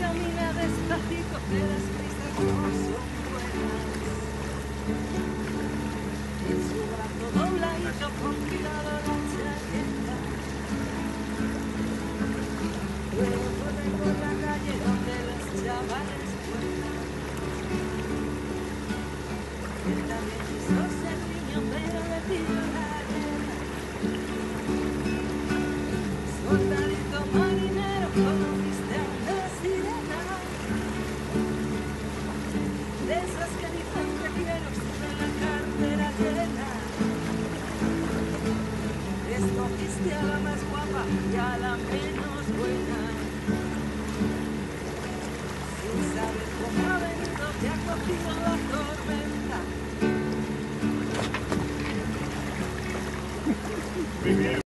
termina despacito, que desprisa. Sos también hizo ser niño, pero le tiró la arena, soltadito marinero, ¿cómo viste a la sirena? De esas que ni tanto quiero, estuve en la cartera llena. ¿Escogiste a la más guapa y a la menos buena? Sin saber cómo ha venido, te ha cogido la tormenta. review.